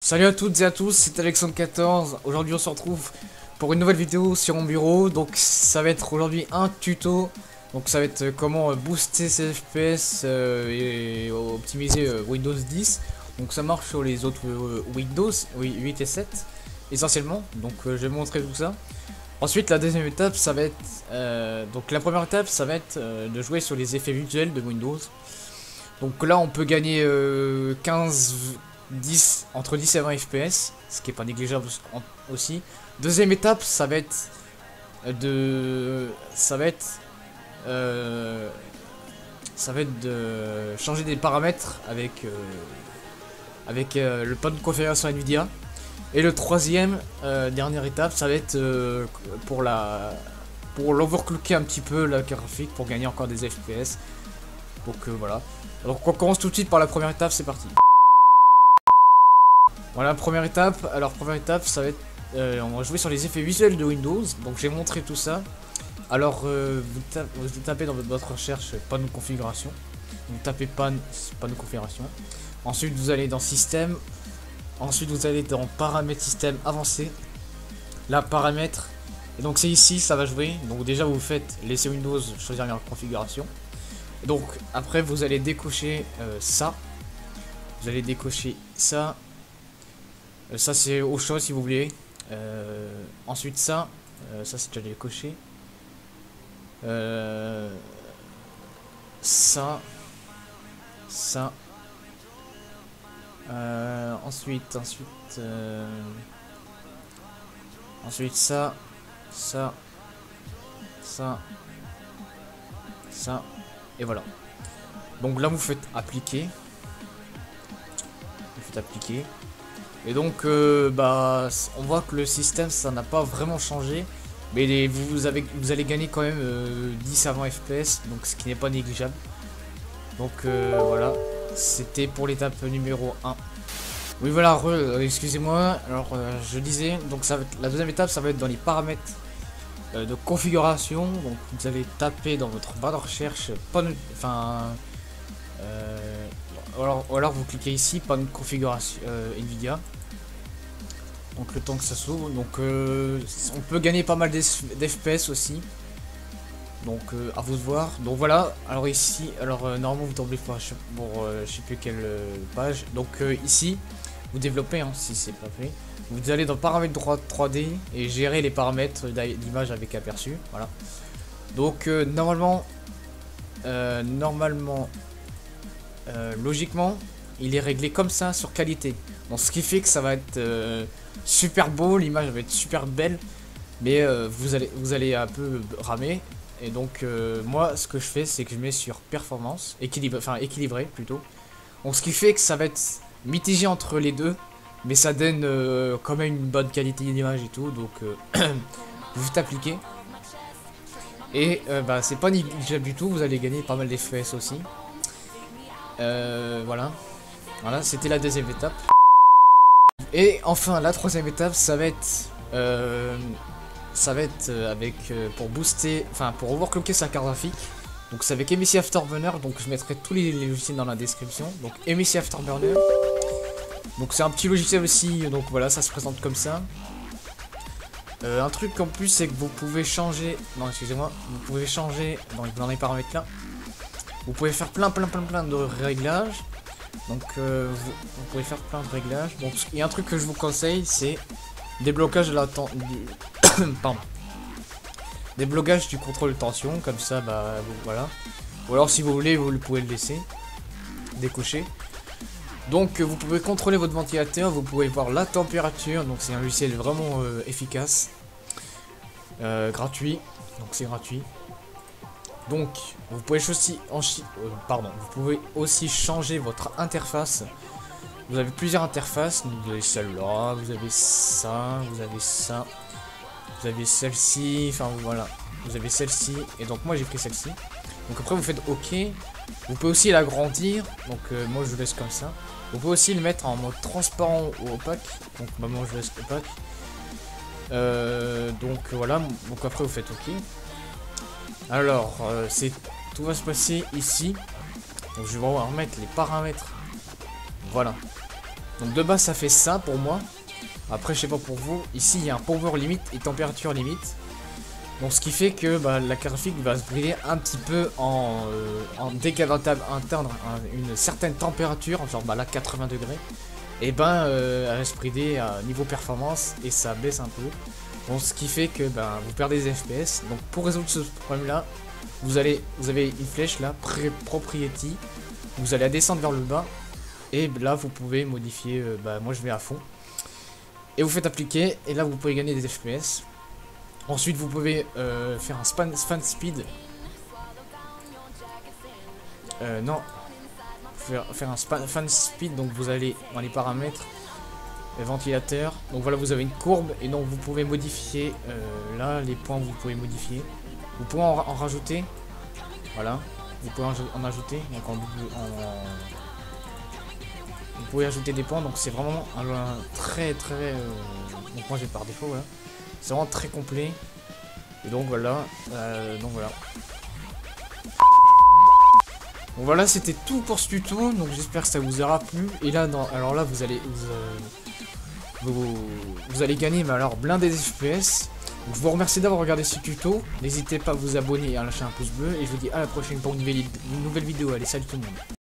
Salut à toutes et à tous, c'est Alexandre14. Aujourd'hui on se retrouve pour une nouvelle vidéo sur mon bureau. Donc ça va être aujourd'hui un tuto. Donc ça va être euh, comment euh, booster ses FPS euh, et optimiser Windows 10. Donc ça marche sur les autres Windows, oui 8 et 7 essentiellement. Donc je vais montrer tout ça. Ensuite la deuxième étape ça va être... donc la première étape ça va être de jouer sur les effets visuels de Windows. Donc là on peut gagner 15 10, entre 10 et 20 FPS, ce qui est pas négligeable aussi. Deuxième étape, ça va être de... Ça va être... Euh, ça va être de changer des paramètres avec, euh, avec euh, le pan de configuration NVIDIA. Et le troisième, dernière étape, ça va être pour la pour l'overclocker un petit peu la graphique pour gagner encore des FPS. Donc voilà. Alors on commence tout de suite par la première étape, c'est parti. Voilà, première étape. Alors, première étape, ça va être... Euh, on va jouer sur les effets visuels de Windows. Donc, j'ai montré tout ça. Alors, euh, vous, tapez dans votre recherche panneau de configuration. Vous tapez panne, panneau configuration. Ensuite, vous allez dans Système. Ensuite, vous allez dans Paramètres Système avancé. Là, Paramètres. Et donc, c'est ici, ça va jouer. Donc, déjà, vous faites laisser Windows choisir la configuration. Donc, après, vous allez décocher euh, ça. Vous allez décocher ça euh, ça c'est au choix si vous voulez. Euh, ensuite ça, ça c'est déjà décoché. ça, ça. Ensuite, ensuite, ensuite ça, ça, ça, ça, et voilà. Donc là vous faites appliquer. Vous faites appliquer. Et donc, euh, bah, on voit que le système, ça n'a pas vraiment changé. Mais vous, avez, vous allez gagner quand même 10 à 20 FPS, donc ce qui n'est pas négligeable. Donc euh, voilà, c'était pour l'étape numéro 1. Oui voilà, euh, excusez-moi, alors je disais, donc ça la deuxième étape, ça va être dans les paramètres de configuration. Donc vous allez taper dans votre barre de recherche, enfin, alors, ou alors vous cliquez ici, pas de configuration euh, Nvidia. Donc le temps que ça s'ouvre. Donc euh, on peut gagner pas mal d'FPS aussi. Donc euh, à vous de voir. Donc voilà. Alors ici, alors normalement vous tombez pour, pour je sais plus quelle page. Donc ici, vous développez hein, si c'est pas fait. Vous allez dans paramètres droit 3D et gérer les paramètres d'image avec aperçu. Voilà. Donc normalement, normalement euh, logiquement, il est réglé comme ça sur qualité. Donc ce qui fait que ça va être euh, super beau, l'image va être super belle, mais euh, vous, allez, vous allez un peu ramer. Et donc moi, ce que je fais, c'est que je mets sur performance, équilibré, enfin équilibré plutôt. Donc ce qui fait que ça va être mitigé entre les deux, mais ça donne quand même une bonne qualité d'image et tout. Donc vous faites appliquer. Et bah, c'est pas négligeable du tout, vous allez gagner pas mal d'FPS aussi. Euh, voilà. Voilà, c'était la deuxième étape. Et enfin, la troisième étape, ça va être... Euh, ça va être euh, avec... pour booster... Enfin, pour overclocker sa carte graphique. Donc c'est avec MSI Afterburner, donc je mettrai tous les logiciels dans la description. Donc MSI Afterburner. Donc c'est un petit logiciel aussi, donc voilà, ça se présente comme ça. un truc en plus, c'est que vous pouvez changer... Non, excusez-moi. Vous pouvez changer dans, dans les paramètres là. Vous pouvez faire plein plein plein plein de réglages. Donc euh, vous, pouvez faire plein de réglages. Donc il y a un truc que je vous conseille, c'est déblocage de la du... Pardon. Déblocage du contrôle tension, comme ça bah voilà. Ou alors si vous voulez, vous pouvez le laisser. Décocher. Donc vous pouvez contrôler votre ventilateur, vous pouvez voir la température, donc c'est un logiciel vraiment euh, efficace. Euh, gratuit, donc c'est gratuit. Donc, vous pouvez aussi, euh, pardon, vous pouvez aussi changer votre interface. Vous avez plusieurs interfaces. Vous avez celle-là, vous avez ça, vous avez ça, vous avez celle-ci. Enfin, voilà. Vous avez celle-ci. Et donc, moi, j'ai pris celle-ci. Donc, après, vous faites OK. Vous pouvez aussi l'agrandir. Donc, euh, moi, je laisse comme ça. Vous pouvez aussi le mettre en mode transparent ou opaque. Donc, moi, je laisse opaque. Euh, donc voilà, donc après vous faites OK. Alors, euh, c'est tout va se passer ici. Donc je vais remettre les paramètres. Voilà. Donc de base ça fait ça pour moi. Après je sais pas pour vous. Ici il y a un power limite et température limite. Donc ce qui fait que bah, la carte graphique va se briller un petit peu en, euh, atteindre une certaine température, genre bah, là 80 degrés, et ben euh, elle va se brider à niveau performance et ça baisse un peu. Donc ce qui fait que ben, vous perdez des FPS. Donc pour résoudre ce problème là, vous avez une flèche là, propriety, vous allez descendre vers le bas et là vous pouvez modifier, euh, bah, moi je vais à fond. Et vous faites appliquer et là vous pouvez gagner des FPS. Ensuite, vous pouvez euh, faire un span, fan speed. Euh, non. Faire, un span, fan speed, donc vous allez dans les paramètres, les ventilateurs. Donc voilà, vous avez une courbe et donc vous pouvez modifier euh, là les points, vous pouvez modifier. Vous pouvez en, rajouter. Voilà. Vous pouvez en, ajouter. Donc en, vous pouvez ajouter des points, donc c'est vraiment un, très très. donc moi j'ai par défaut, voilà. C'est vraiment très complet. Et donc voilà. Euh, donc voilà. Bon voilà, c'était tout pour ce tuto. Donc j'espère que ça vous aura plu. Et là, alors là, vous allez vous, euh, vous, allez gagner, mais alors blindé des FPS. Donc, je vous remercie d'avoir regardé ce tuto. N'hésitez pas à vous abonner et à lâcher un pouce bleu. Et je vous dis à la prochaine pour une nouvelle vidéo. Allez, salut tout le monde.